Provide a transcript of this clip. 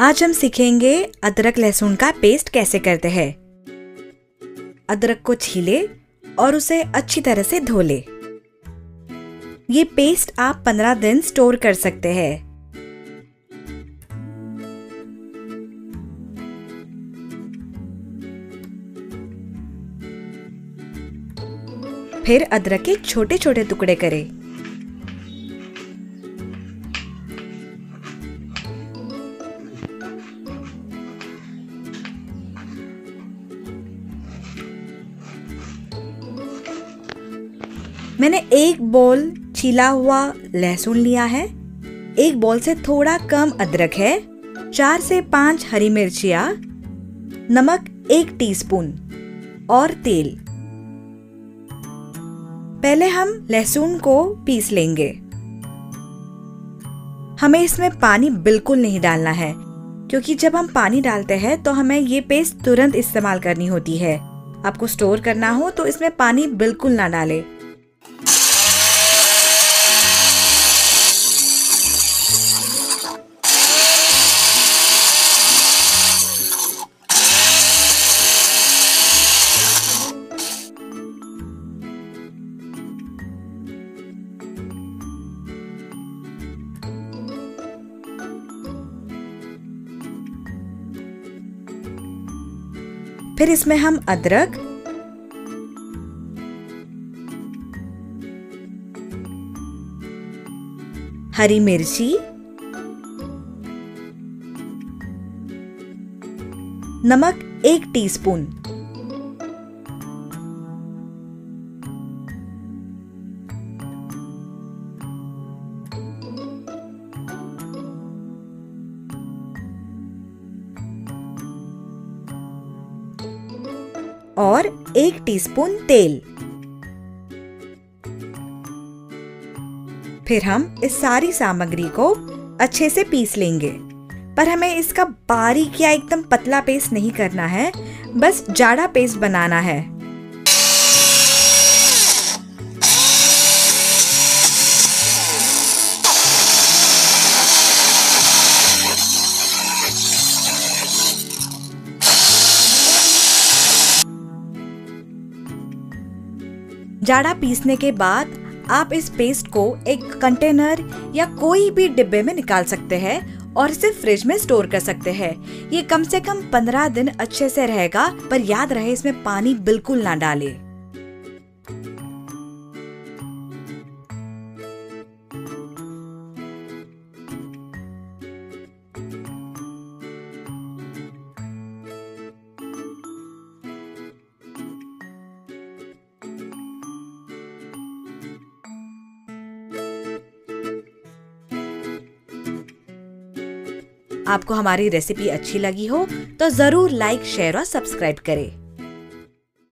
आज हम सीखेंगे अदरक लहसुन का पेस्ट कैसे करते हैं। अदरक को छीले और उसे अच्छी तरह से धो ले। ये पेस्ट आप 15 दिन स्टोर कर सकते हैं। फिर अदरक के छोटे छोटे टुकड़े करें। मैंने एक बॉल छीला हुआ लहसुन लिया है। एक बॉल से थोड़ा कम अदरक है। चार से पाँच हरी मिर्चिया, नमक एक टीस्पून और तेल। पहले हम लहसुन को पीस लेंगे। हमें इसमें पानी बिल्कुल नहीं डालना है, क्योंकि जब हम पानी डालते हैं तो हमें ये पेस्ट तुरंत इस्तेमाल करनी होती है। आपको स्टोर करना हो तो इसमें पानी बिल्कुल ना डालें। फिर इसमें हम अदरक हरी मिर्ची नमक एक टीस्पून। और एक टीस्पून तेल। फिर हम इस सारी सामग्री को अच्छे से पीस लेंगे। पर हमें इसका बारीक या एकदम पतला पेस्ट नहीं करना है, बस जाड़ा पेस्ट बनाना है। जाड़ा पीसने के बाद आप इस पेस्ट को एक कंटेनर या कोई भी डिब्बे में निकाल सकते हैं और इसे फ्रिज में स्टोर कर सकते हैं ये कम से कम पंद्रह दिन अच्छे से रहेगा, पर याद रहे इसमें पानी बिल्कुल ना डालें। आपको हमारी रेसिपी अच्छी लगी हो तो ज़रूर लाइक शेयर और सब्सक्राइब करें।